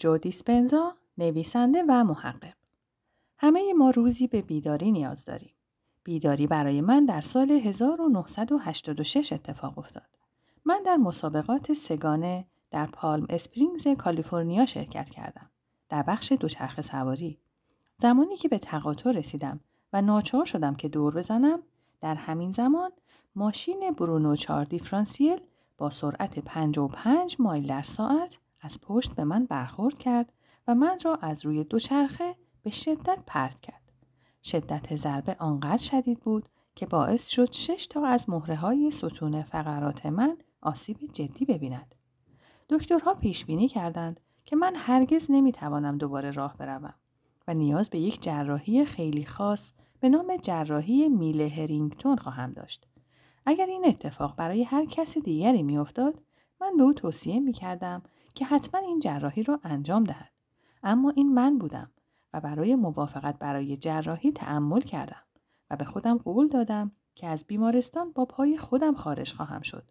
جو دیسپنزا نویسنده و محقق همه ما روزی به بیداری نیاز داریم. بیداری برای من در سال 1986 اتفاق افتاد. من در مسابقات سگانه در پالم اسپرینگز کالیفرنیا شرکت کردم. در بخش دوچرخه سواری. زمانی که به تقاطع رسیدم و ناچار شدم که دور بزنم در همین زمان ماشین برونو چار دیفرانسیل با سرعت 55 مایل در ساعت از پشت به من برخورد کرد و من را از روی دوچرخه به شدت پرت کرد. شدت ضربه آنقدر شدید بود که باعث شد شش تا از مهره های ستون فقرات من آسیب جدی ببیند. دکترها پیش بینی کردند که من هرگز نمی‌توانم دوباره راه بروم و نیاز به یک جراحی خیلی خاص به نام جراحی میله هرینگتون خواهم داشت. اگر این اتفاق برای هر کس دیگری میافتاد من به او توصیه می کردم که حتما این جراحی را انجام دهد. اما این من بودم و برای موافقت برای جراحی تعمل کردم و به خودم قول دادم که از بیمارستان با پای خودم خارج خواهم شد.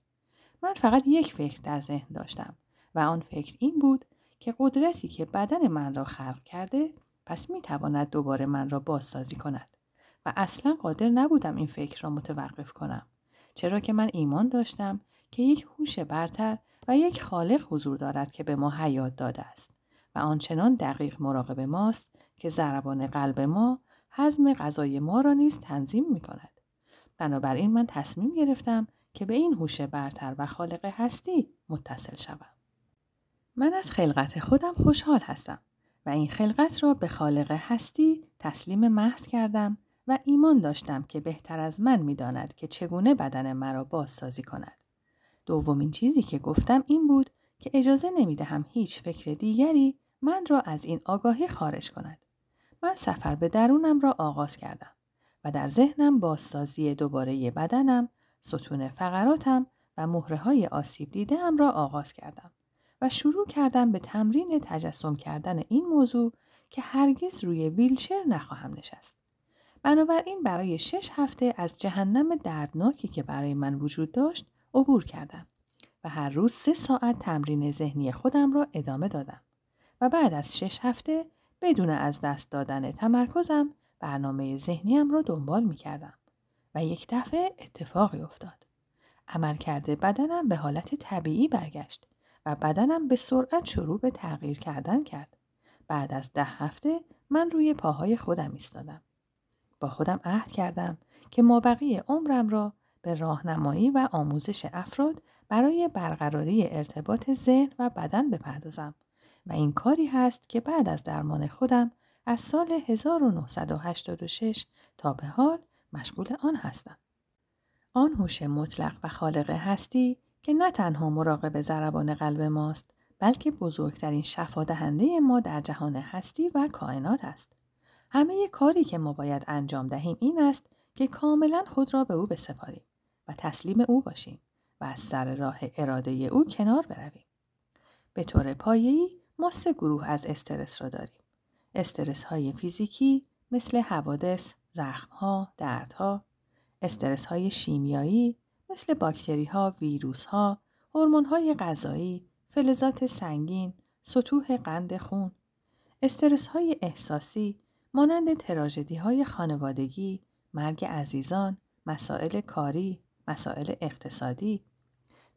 من فقط یک فکر در ذهن داشتم و آن فکر این بود که قدرتی که بدن من را خلق کرده پس می تواند دوباره من را بازسازی کند و اصلا قادر نبودم این فکر را متوقف کنم چرا که من ایمان داشتم که یک هوش برتر و یک خالق حضور دارد که به ما حیات داده است و آنچنان دقیق مراقب ماست که ضربان قلب ما حزم غذای ما را نیز تنظیم می کند. بنابراین من تصمیم گرفتم که به این هوش برتر و خالق هستی متصل شوم. من از خلقت خودم خوشحال هستم و این خلقت را به خالق هستی تسلیم محض کردم و ایمان داشتم که بهتر از من می‌داند که چگونه بدن مرا بازسازی کند. دومین چیزی که گفتم این بود که اجازه نمی دهم هیچ فکر دیگری من را از این آگاهی خارج کند. من سفر به درونم را آغاز کردم و در ذهنم بازسازی دوباره بدنم، ستون فقراتم و مهره های آسیب دیدم را آغاز کردم و شروع کردم به تمرین تجسم کردن این موضوع که هرگز روی ویلچر نخواهم نشست. بنابراین برای شش هفته از جهنم دردناکی که برای من وجود داشت عبور کردم و هر روز سه ساعت تمرین ذهنی خودم را ادامه دادم و بعد از شش هفته بدون از دست دادن تمرکزم برنامه ذهنیم را دنبال می کردم و یک دفعه اتفاقی افتاد. عمل کرده بدنم به حالت طبیعی برگشت و بدنم به سرعت شروع به تغییر کردن کرد. بعد از ده هفته من روی پاهای خودم ایستادم. با خودم عهد کردم که مابقی عمرم را به راهنمایی و آموزش افراد برای برقراری ارتباط ذهن و بدن بپردازم و این کاری هست که بعد از درمان خودم از سال 1986 تا به حال مشغول آن هستم. آن هوش مطلق و خالق هستی که نه تنها مراقب ضربان قلب ماست بلکه بزرگترین شفادهنده ما در جهان هستی و کائنات است. همه کاری که ما باید انجام دهیم این است که کاملا خود را به او بسپاریم و تسلیم او باشیم و از سر راه اراده او کنار برویم. به طور پایه‌ای ما سه گروه از استرس را داریم. استرس های فیزیکی مثل حوادث، زخمها، دردها، استرس های شیمیایی مثل باکتری ها، ویروس ها، هورمون های غذایی، فلزات سنگین، سطوح قند خون، استرس های احساسی مانند تراژدی های خانوادگی، مرگ عزیزان، مسائل کاری، مسائل اقتصادی.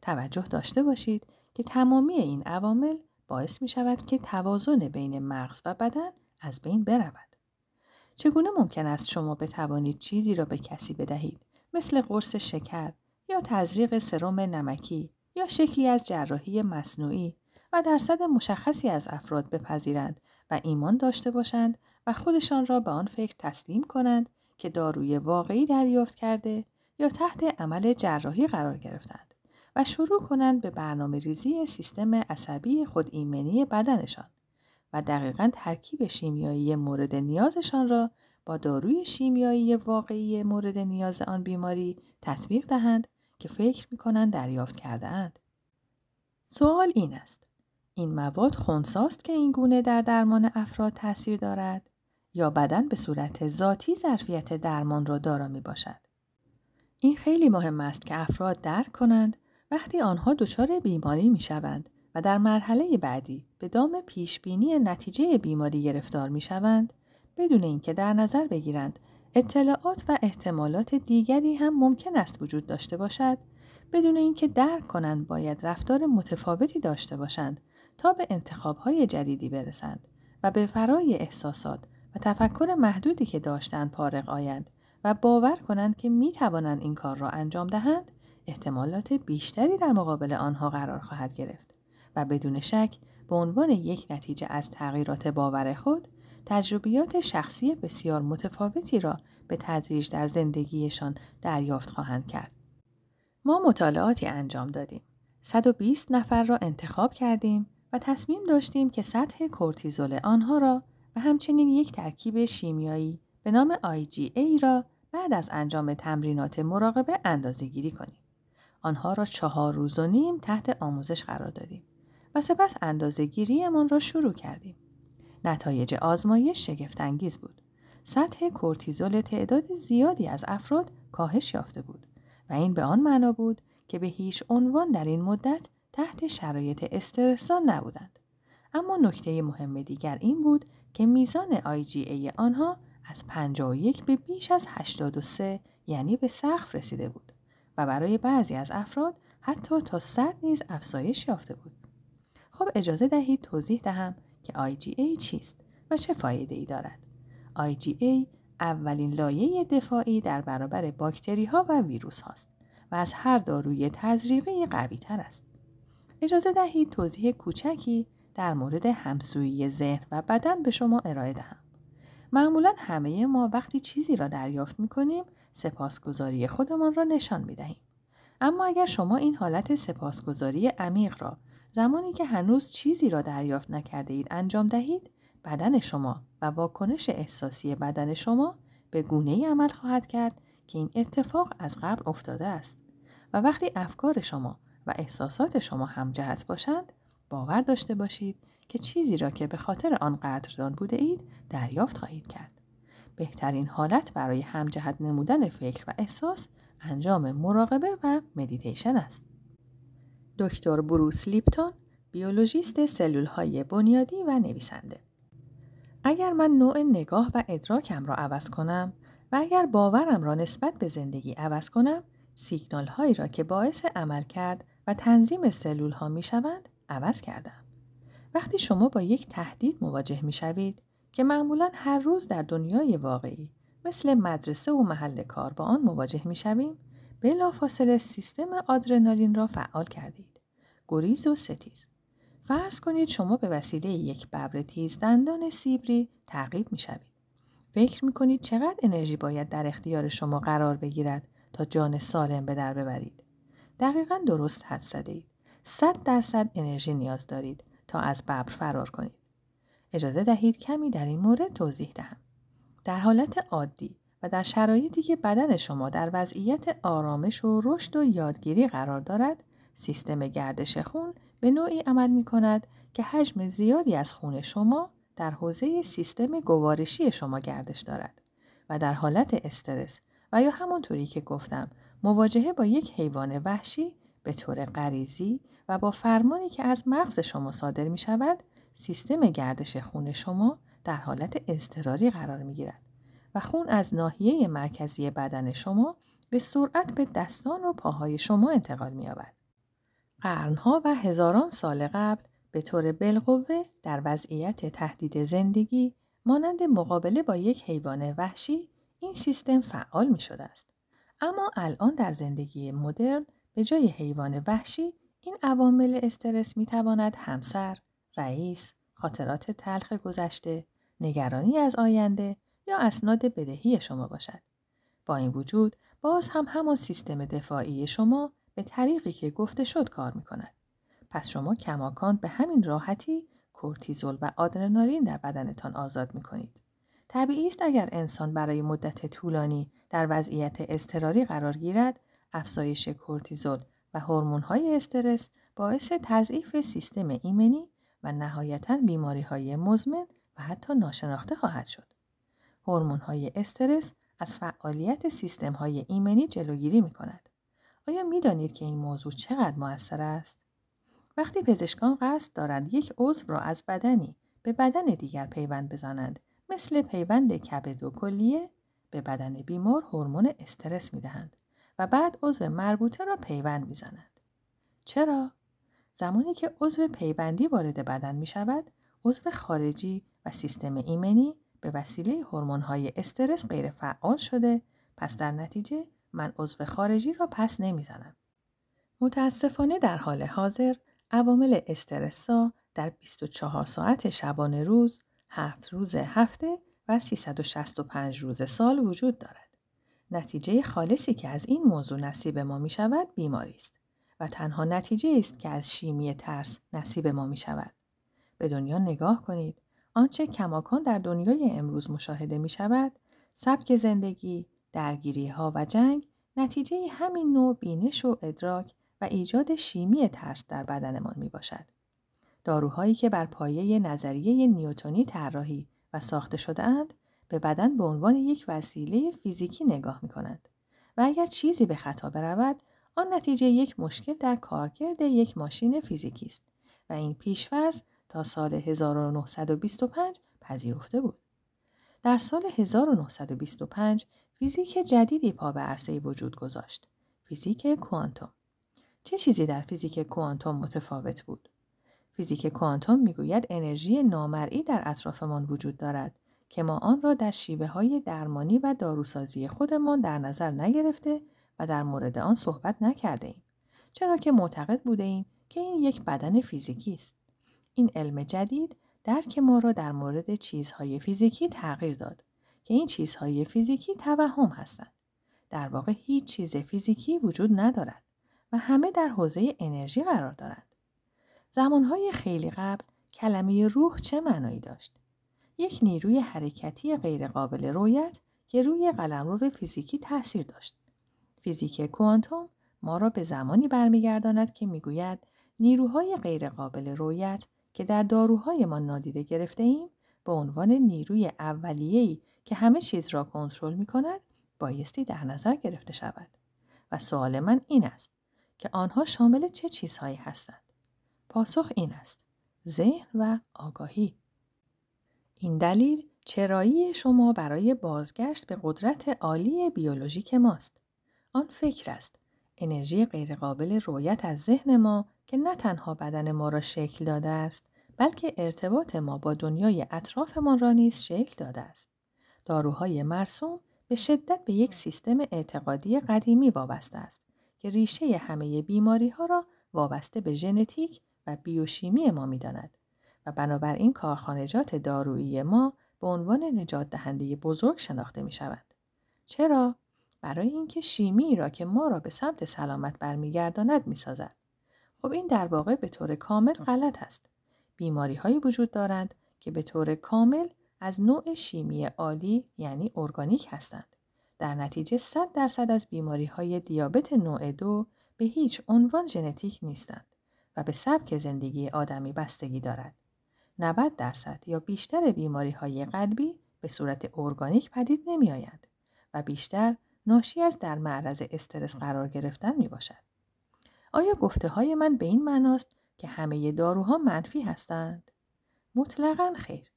توجه داشته باشید که تمامی این عوامل باعث می شود که توازن بین مغز و بدن از بین برود. چگونه ممکن است شما بتوانید چیزی را به کسی بدهید مثل قرص شکر یا تزریق سرم نمکی یا شکلی از جراحی مصنوعی و درصد مشخصی از افراد بپذیرند و ایمان داشته باشند و خودشان را به آن فکر تسلیم کنند که داروی واقعی دریافت کرده یا تحت عمل جراحی قرار گرفتند و شروع کنند به برنامه ریزی سیستم عصبی خود ایمنی بدنشان و دقیقا ترکیب شیمیایی مورد نیازشان را با داروی شیمیایی واقعی مورد نیاز آن بیماری تطبیق دهند که فکر می کنند دریافت کرده اند. سوال این است. این مواد خونساست که این گونه در درمان افراد تاثیر دارد یا بدن به صورت ذاتی ظرفیت درمان را دارا می باشد. این خیلی مهم است که افراد درک کنند وقتی آنها دچار بیماری می شوند و در مرحله بعدی به دام پیشبینی نتیجه بیماری گرفتار می شوند بدون اینکه در نظر بگیرند اطلاعات و احتمالات دیگری هم ممکن است وجود داشته باشد بدون اینکه درک کنند باید رفتار متفاوتی داشته باشند تا به انتخابهای جدیدی برسند و به فرای احساسات و تفکر محدودی که داشتند پارق آیند. و باور کنند که می توانند این کار را انجام دهند احتمالات بیشتری در مقابل آنها قرار خواهد گرفت و بدون شک به عنوان یک نتیجه از تغییرات باور خود تجربیات شخصی بسیار متفاوتی را به تدریج در زندگیشان دریافت خواهند کرد. ما مطالعاتی انجام دادیم. 120 نفر را انتخاب کردیم و تصمیم داشتیم که سطح کورتیزول آنها را و همچنین یک ترکیب شیمیایی به نام IgA را بعد از انجام تمرینات مراقبه اندازه گیری کنیم. آنها را چهار روز و نیم تحت آموزش قرار دادیم و سپس اندازه گیریمان را شروع کردیم. نتایج آزمایش شگفتانگیز بود. سطح کورتیزول تعداد زیادی از افراد کاهش یافته بود و این به آن معنا بود که به هیچ عنوان در این مدت تحت شرایط استرسان نبودند. اما نکته مهم دیگر این بود که میزان IgA آنها از 51 به بیش از 83 یعنی به سقف رسیده بود و برای بعضی از افراد حتی تا 100 نیز افزایش یافته بود. خب اجازه دهید توضیح دهم که IgA چیست و چه فایده ای دارد. IgA اولین لایه دفاعی در برابر باکتری ها و ویروس هاست و از هر داروی تزریقی قوی تر است. اجازه دهید توضیح کوچکی در مورد همسویی ذهن و بدن به شما ارائه دهم. معمولا همه ما وقتی چیزی را دریافت می کنیم سپاسگزاری خودمان را نشان می دهیم. اما اگر شما این حالت سپاسگزاری عمیق را زمانی که هنوز چیزی را دریافت نکرده اید انجام دهید بدن شما و واکنش احساسی بدن شما به گونه ای عمل خواهد کرد که این اتفاق از قبل افتاده است و وقتی افکار شما و احساسات شما هم جهت باشند باور داشته باشید که چیزی را که به خاطر آن قدردان بوده اید دریافت خواهید کرد. بهترین حالت برای همجهت نمودن فکر و احساس انجام مراقبه و مدیتیشن است. دکتر بروس لیپتون بیولوژیست سلول های بنیادی و نویسنده اگر من نوع نگاه و ادراکم را عوض کنم و اگر باورم را نسبت به زندگی عوض کنم سیگنال هایی را که باعث عمل کرد و تنظیم سلول ها می شوند عوض کردم. وقتی شما با یک تهدید مواجه می شوید که معمولا هر روز در دنیای واقعی مثل مدرسه و محل کار با آن مواجه می شویم بلافاصله سیستم آدرنالین را فعال کردید. گریز و ستیز. فرض کنید شما به وسیله یک ببر تیز دندان سیبری تعقیب می شوید. فکر می کنید چقدر انرژی باید در اختیار شما قرار بگیرد تا جان سالم به در ببرید. دقیقا درست حد زده اید. صد درصد انرژی نیاز دارید تا از ببر فرار کنید. اجازه دهید کمی در این مورد توضیح دهم. در حالت عادی و در شرایطی که بدن شما در وضعیت آرامش و رشد و یادگیری قرار دارد، سیستم گردش خون به نوعی عمل می کند که حجم زیادی از خون شما در حوزه سیستم گوارشی شما گردش دارد و در حالت استرس و یا همانطوری که گفتم مواجهه با یک حیوان وحشی به طور غریزی و با فرمانی که از مغز شما صادر می شود سیستم گردش خون شما در حالت اضطراری قرار می گیرد و خون از ناحیه مرکزی بدن شما به سرعت به دستان و پاهای شما انتقال می یابد. قرنها و هزاران سال قبل به طور بالقوه در وضعیت تهدید زندگی مانند مقابله با یک حیوان وحشی این سیستم فعال می شده است. اما الان در زندگی مدرن به جای حیوان وحشی این عوامل استرس می تواند همسر، رئیس، خاطرات تلخ گذشته، نگرانی از آینده یا اسناد بدهی شما باشد. با این وجود باز هم همان سیستم دفاعی شما به طریقی که گفته شد کار می کند. پس شما کماکان به همین راحتی کورتیزول و آدرنالین در بدنتان آزاد می کنید. طبیعی است اگر انسان برای مدت طولانی در وضعیت اضطراری قرار گیرد، افزایش کورتیزول و های استرس باعث تضعیف سیستم ایمنی و نهایتا بیماری های مزمن و حتی ناشناخته خواهد شد. های استرس از فعالیت سیستم های ایمنی جلوگیری می کند. آیا می دانید که این موضوع چقدر موثر است؟ وقتی پزشکان قصد دارند یک عضو را از بدنی به بدن دیگر پیوند بزنند مثل پیوند کبد و کلیه به بدن بیمار هورمون استرس می‌دهند و بعد عضو مربوطه را پیوند می‌زنند چرا زمانی که عضو پیوندی وارد بدن می شود عضو خارجی و سیستم ایمنی به وسیله های استرس غیر فعال شده پس در نتیجه من عضو خارجی را پس نمی‌زنم. متاسفانه در حال حاضر عوامل استرسا در 24 ساعت شبانه روز، هفت روز هفته و 365 روز سال وجود دارد. نتیجه خالصی که از این موضوع نصیب ما می شود بیماری است و تنها نتیجه است که از شیمی ترس نصیب ما می شود. به دنیا نگاه کنید. آنچه کماکان در دنیای امروز مشاهده می شود، سبک زندگی، درگیری ها و جنگ نتیجه همین نوع بینش و ادراک و ایجاد شیمی ترس در بدنمان می باشد. داروهایی که بر پایه نظریه نیوتونی طراحی و ساخته شده اند به بدن به عنوان یک وسیله فیزیکی نگاه می کنند و اگر چیزی به خطا برود آن نتیجه یک مشکل در کارکرد یک ماشین فیزیکی است و این پیشفرض تا سال 1925 پذیرفته بود. در سال 1925 فیزیک جدیدی پا به عرصه وجود گذاشت. فیزیک کوانتوم. چه چیزی در فیزیک کوانتوم متفاوت بود؟ فیزیک کوانتوم می‌گوید انرژی نامرئی در اطرافمان وجود دارد که ما آن را در شیوه های درمانی و داروسازی خودمان در نظر نگرفته و در مورد آن صحبت نکرده ایم. چرا که معتقد بوده ایم که این یک بدن فیزیکی است. این علم جدید درک ما را در مورد چیزهای فیزیکی تغییر داد که این چیزهای فیزیکی توهم هستند. در واقع هیچ چیز فیزیکی وجود ندارد و همه در حوزه انرژی قرار دارند. زمانهای خیلی قبل کلمه روح چه معنایی داشت؟ یک نیروی حرکتی غیرقابل رویت که روی قلمرو فیزیکی تاثیر داشت. فیزیک کوانتوم ما را به زمانی برمیگرداند که می‌گوید نیروهای غیرقابل رویت که در داروهای ما نادیده گرفته ایم به عنوان نیروی اولیه‌ای که همه چیز را کنترل می کند بایستی در نظر گرفته شود. و سوال من این است که آنها شامل چه چیزهایی هستند؟ پاسخ این است. ذهن و آگاهی. این دلیل چرایی شما برای بازگشت به قدرت عالی بیولوژیک ماست. آن فکر است. انرژی غیرقابل رویت از ذهن ما که نه تنها بدن ما را شکل داده است بلکه ارتباط ما با دنیای اطرافمان را نیز شکل داده است. داروهای مرسوم به شدت به یک سیستم اعتقادی قدیمی وابسته است که ریشه همه بیماری ها را وابسته به ژنتیک و بیوشیمی ما می داند و بنابراین کارخانجات دارویی ما به عنوان نجات دهنده بزرگ شناخته می شود. چرا؟ برای اینکه شیمی را که ما را به سمت سلامت برمیگرداند می سازد. خب این در واقع به طور کامل غلط است. بیماری هایی وجود دارند که به طور کامل از نوع شیمی عالی یعنی ارگانیک هستند. در نتیجه 100 درصد از بیماری های دیابت نوع دو به هیچ عنوان ژنتیک نیستند و به سبک زندگی آدمی بستگی دارد. 90 درصد یا بیشتر بیماری های قلبی به صورت ارگانیک پدید نمی آیند و بیشتر ناشی از در معرض استرس قرار گرفتن می باشد. آیا گفته های من به این معناست که همه داروها منفی هستند؟ مطلقا خیر.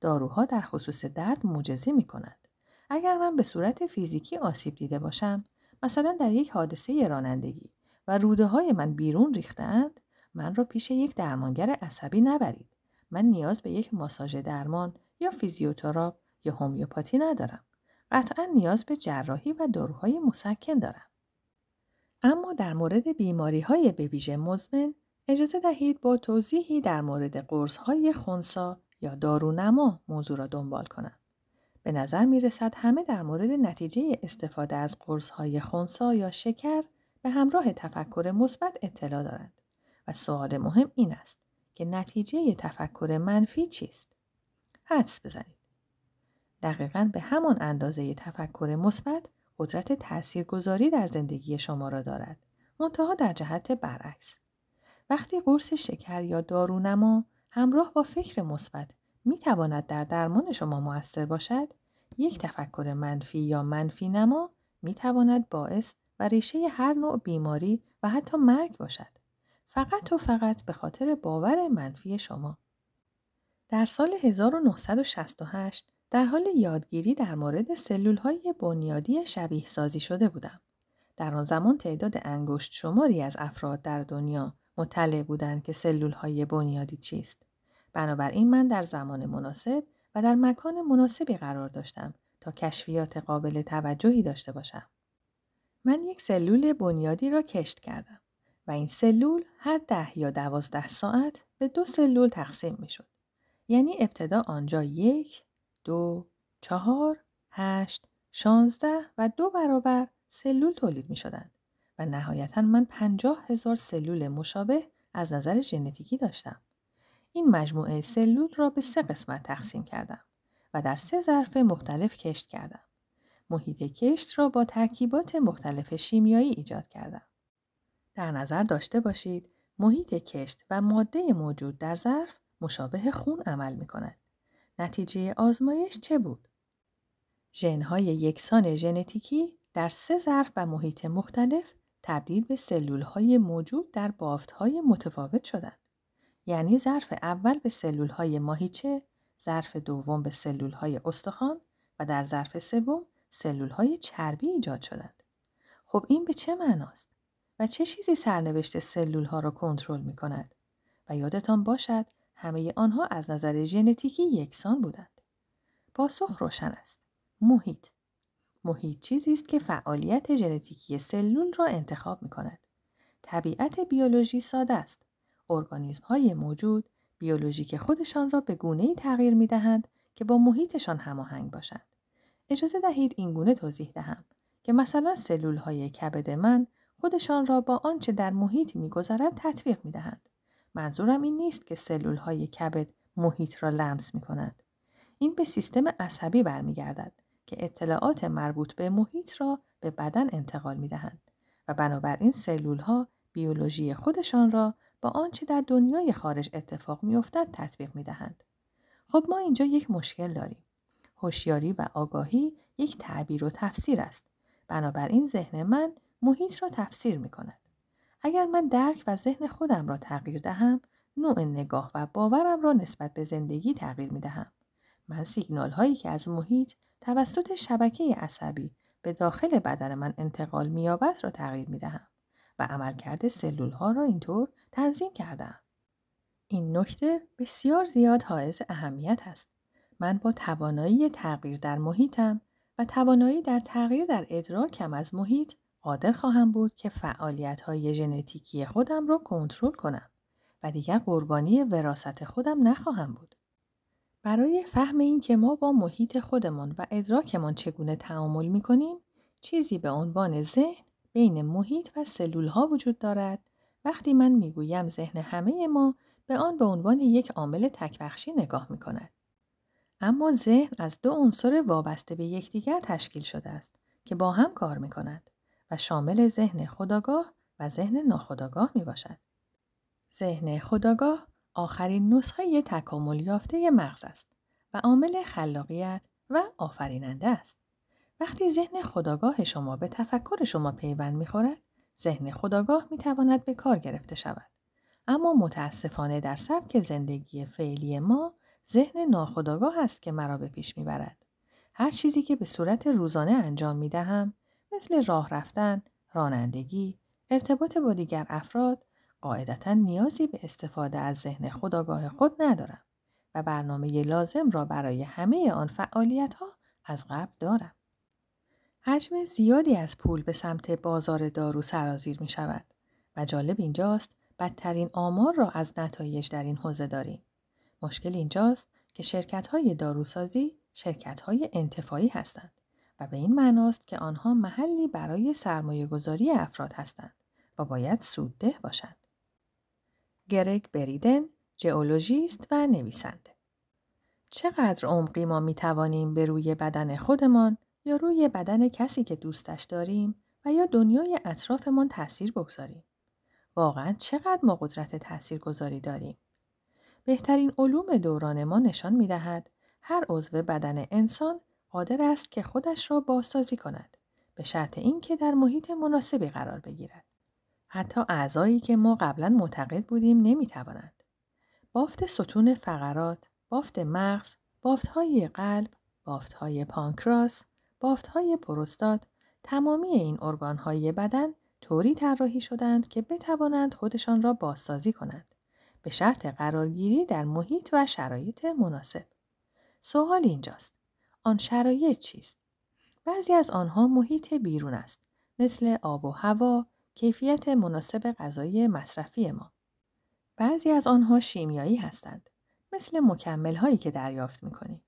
داروها در خصوص درد معجزه می کنند. اگر من به صورت فیزیکی آسیب دیده باشم، مثلا در یک حادثه رانندگی و روده های من بیرون ریختند، من را پیش یک درمانگر عصبی نبرید. من نیاز به یک ماساژ درمان یا فیزیوتراپ یا هومیوپاتی ندارم. قطعا نیاز به جراحی و داروهای مسکن دارم. اما در مورد بیماری های به ویژه مزمن اجازه دهید با توضیحی در مورد قرص های خونسا یا دارونما موضوع را دنبال کنم. به نظر می رسد همه در مورد نتیجه استفاده از قرص های خونسا یا شکر به همراه تفکر مثبت اطلاع دارند و سوال مهم این است که نتیجه تفکر منفی چیست؟ حدس بزنید. دقیقا به همان اندازه تفکر مثبت قدرت تاثیرگذاری در زندگی شما را دارد. منتها در جهت برعکس. وقتی قرص شکر یا دارونما همراه با فکر مثبت می تواند در درمان شما موثر باشد، یک تفکر منفی یا منفی نما می تواند باعث و ریشه هر نوع بیماری و حتی مرگ باشد. فقط و فقط به خاطر باور منفی شما. در سال 1968 در حال یادگیری در مورد سلول های بنیادی شبیه سازی شده بودم. در آن زمان تعداد انگشت شماری از افراد در دنیا مطلع بودند که سلول های بنیادی چیست. بنابراین من در زمان مناسب و در مکان مناسبی قرار داشتم تا کشفیات قابل توجهی داشته باشم. من یک سلول بنیادی را کشت کردم و این سلول هر ده یا دوازده ساعت به دو سلول تقسیم می شد. یعنی ابتدا آنجا یک، دو، چهار، هشت، شانزده و دو برابر سلول تولید می شدند و نهایتا من پنجاه هزار سلول مشابه از نظر ژنتیکی داشتم. این مجموعه سلول را به سه قسمت تقسیم کردم و در سه ظرف مختلف کشت کردم. محیط کشت را با ترکیبات مختلف شیمیایی ایجاد کردم. در نظر داشته باشید محیط کشت و ماده موجود در ظرف مشابه خون عمل می کند. نتیجه آزمایش چه بود؟ ژنهای یکسان ژنتیکی در سه ظرف و محیط مختلف تبدیل به سلول های موجود در بافت های متفاوت شدند. یعنی ظرف اول به سلول های ماهیچه، ظرف دوم به سلول های استخوان و در ظرف سوم سلول های چربی ایجاد شدند. خب این به چه معناست؟ چه چیزی سرنوشت سلول ها را کنترل می کند؟ و یادتان باشد همه آنها از نظر ژنتیکی یکسان بودند. پاسخ روشن است. محیط محیط چیزی است که فعالیت ژنتیکی سلول را انتخاب می کند. طبیعت بیولوژی ساده است. ارگانیسم های موجود بیولوژیک خودشان را به گونه ای تغییر می دهند که با محیطشان هماهنگ باشند. اجازه دهید این گونه توضیح دهم که مثلا سلول های کبد من خودشان را با آنچه در محیط میگذرد تطبیق می دهند. منظورم این نیست که سلول های کبد محیط را لمس می کند. این به سیستم عصبی برمیگردد که اطلاعات مربوط به محیط را به بدن انتقال می دهند و بنابراین سلول ها بیولوژی خودشان را با آنچه در دنیای خارج اتفاق می افتد تطبیق می دهند. خب ما اینجا یک مشکل داریم. هوشیاری و آگاهی یک تعبیر و تفسیر است. بنابراین ذهن من محیط را تفسیر می کند. اگر من درک و ذهن خودم را تغییر دهم، نوع نگاه و باورم را نسبت به زندگی تغییر می دهم. من سیگنال هایی که از محیط توسط شبکه عصبی به داخل بدن من انتقال مییابد را تغییر می دهم و عملکرد سلول ها را اینطور تنظیم کردم. این نکته بسیار زیاد حائز اهمیت است. من با توانایی تغییر در محیطم و توانایی در تغییر در ادراکم از محیط قادر خواهم بود که فعالیت های ژنتیکی خودم را کنترل کنم و دیگر قربانی وراست خودم نخواهم بود. برای فهم این که ما با محیط خودمان و ادراکمان چگونه تعامل می کنیم، چیزی به عنوان ذهن بین محیط و سلول ها وجود دارد. وقتی من می‌گویم ذهن همه ما به آن به عنوان یک عامل تکبخشی نگاه می کند. اما ذهن از دو عنصر وابسته به یکدیگر تشکیل شده است که با هم کار می کند و شامل ذهن خداگاه و ذهن ناخداگاه می باشد. ذهن خداگاه آخرین نسخه تکامل یافته مغز است و عامل خلاقیت و آفریننده است. وقتی ذهن خداگاه شما به تفکر شما پیوند می‌خورد، ذهن خداگاه می‌تواند به کار گرفته شود. اما متاسفانه در سبک زندگی فعلی ما ذهن ناخداگاه است که مرا به پیش می‌برد. هر چیزی که به صورت روزانه انجام می دهم مثل راه رفتن، رانندگی، ارتباط با دیگر افراد قاعدتا نیازی به استفاده از ذهن خداگاه خود ندارم و برنامه لازم را برای همه آن فعالیت ها از قبل دارم. حجم زیادی از پول به سمت بازار دارو سرازیر می شود و جالب اینجاست بدترین آمار را از نتایج در این حوزه داریم. مشکل اینجاست که شرکت های داروسازی شرکت های انتفاعی هستند و به این معناست که آنها محلی برای سرمایه گذاری افراد هستند و باید سودده باشند. گرگ بریدن، جئولوژیست و نویسنده. چقدر عمقی ما می توانیم به روی بدن خودمان یا روی بدن کسی که دوستش داریم و یا دنیای اطرافمان تاثیر بگذاریم؟ واقعا چقدر ما قدرت تأثیر گذاری داریم؟ بهترین علوم دوران ما نشان می دهد هر عضو بدن انسان قادر است که خودش را بازسازی کند به شرط اینکه در محیط مناسبی قرار بگیرد. حتی اعضایی که ما قبلا معتقد بودیم نمی‌توانند. بافت ستون فقرات، بافت مغز، بافت های قلب، بافت های پانکراس، بافت های پروستات، تمامی این ارگان های بدن طوری طراحی شدند که بتوانند خودشان را بازسازی کنند به شرط قرارگیری در محیط و شرایط مناسب. سوال اینجاست. آن شرایط چیست؟ بعضی از آنها محیط بیرون است مثل آب و هوا، کیفیت مناسب غذای مصرفی ما. بعضی از آنها شیمیایی هستند مثل مکمل هایی که دریافت می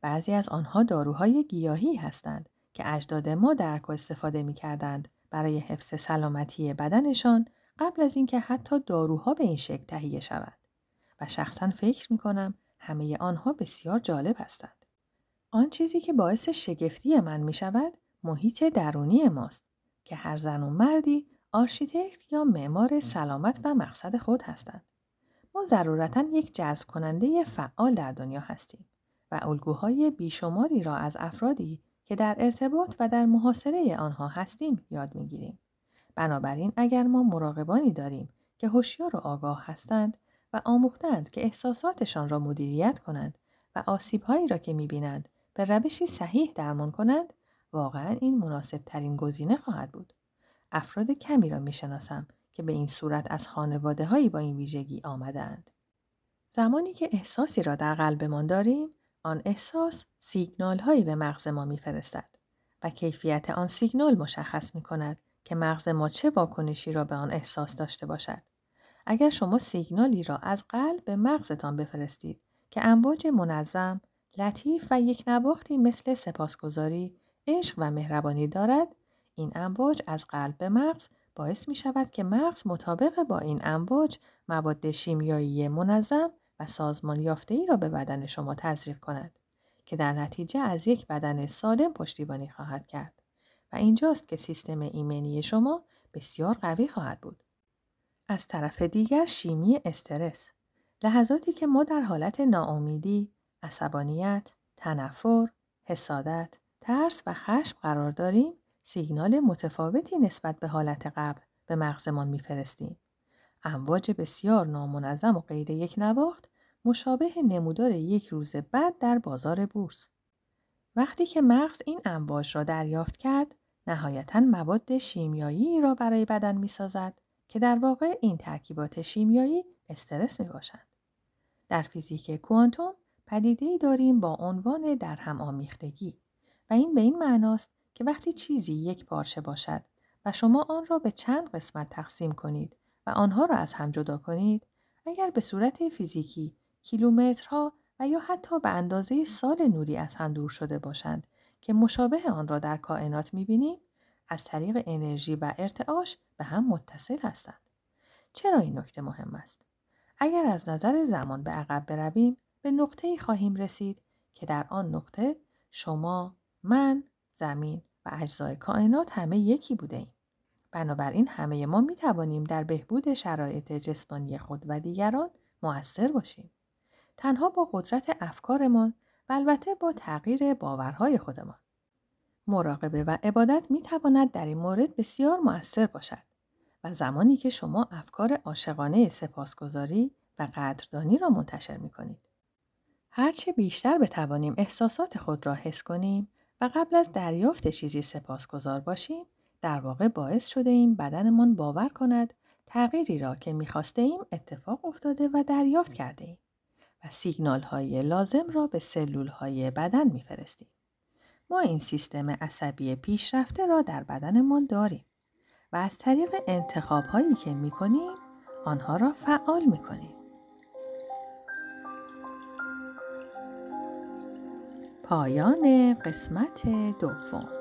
بعضی از آنها داروهای گیاهی هستند که اجداد ما درک و استفاده می کردند برای حفظ سلامتی بدنشان قبل از اینکه حتی داروها به این شکل تهیه شود و شخصا فکر می کنم همه آنها بسیار جالب هستند. آن چیزی که باعث شگفتی من می شود محیط درونی ماست که هر زن و مردی آرشیتکت یا معمار سلامت و مقصد خود هستند. ما ضرورتا یک جذب کننده فعال در دنیا هستیم و الگوهای بیشماری را از افرادی که در ارتباط و در محاصره آنها هستیم یاد می‌گیریم. بنابراین اگر ما مراقبانی داریم که هوشیار و آگاه هستند و آموختند که احساساتشان را مدیریت کنند و آسیبهایی را که می‌بینند به روشی صحیح درمان کنند واقعا این مناسب ترین گزینه خواهد بود. افراد کمی را می‌شناسم که به این صورت از خانواده هایی با این ویژگی آمدند. زمانی که احساسی را در قلبمان داریم آن احساس سیگنال هایی به مغز ما میفرستد و کیفیت آن سیگنال مشخص می کند که مغز ما چه واکنشی را به آن احساس داشته باشد. اگر شما سیگنالی را از قلب به مغزتان بفرستید که امواج منظم، لطیف و یک نواختی مثل سپاسگزاری، عشق و مهربانی دارد، این امواج از قلب به مغز باعث می شود که مغز مطابق با این امواج مواد شیمیایی منظم و سازمان یافته ای را به بدن شما تزریق کند که در نتیجه از یک بدن سالم پشتیبانی خواهد کرد و اینجاست که سیستم ایمنی شما بسیار قوی خواهد بود. از طرف دیگر شیمی استرس لحظاتی که ما در حالت ناامیدی، عصبانیت، تنفر، حسادت، ترس و خشم قرار داریم سیگنال متفاوتی نسبت به حالت قبل به مغزمان میفرستیم. امواج بسیار نامنظم و غیر یک نواخت مشابه نمودار یک روز بعد در بازار بورس. وقتی که مغز این امواج را دریافت کرد، نهایتا مواد شیمیایی را برای بدن می سازد که در واقع این ترکیبات شیمیایی استرس می باشند. در فیزیک کوانتوم پدیده داریم با عنوان در هم آمیختگی و این به این معناست که وقتی چیزی یک پارچه باشد و شما آن را به چند قسمت تقسیم کنید و آنها را از هم جدا کنید اگر به صورت فیزیکی کیلومترها و یا حتی به اندازه سال نوری از هم دور شده باشند که مشابه آن را در کائنات می‌بینیم از طریق انرژی و ارتعاش به هم متصل هستند. چرا این نکته مهم است؟ اگر از نظر زمان به عقب برویم به نقطه خواهیم رسید که در آن نقطه شما، من، زمین و اجزای کائنات همه یکی بوده ایم. بنابراین همه ما می توانیم در بهبود شرایط جسمانی خود و دیگران مؤثر باشیم. تنها با قدرت افکارمان و البته با تغییر باورهای خودمان. مراقبه و عبادت می تواند در این مورد بسیار مؤثر باشد و زمانی که شما افکار عاشقانه سپاسگزاری و قدردانی را منتشر می کنید. هرچه بیشتر بتوانیم احساسات خود را حس کنیم و قبل از دریافت چیزی سپاسگزار باشیم در واقع باعث شده ایم بدنمان باور کند تغییری را که می‌خواسته ایم اتفاق افتاده و دریافت کرده ایم و سیگنال های لازم را به سلول های بدن میفرستیم. ما این سیستم عصبی پیشرفته را در بدنمان داریم و از طریق انتخاب هایی که می کنیم آنها را فعال می کنیم. پایان قسمت دوم.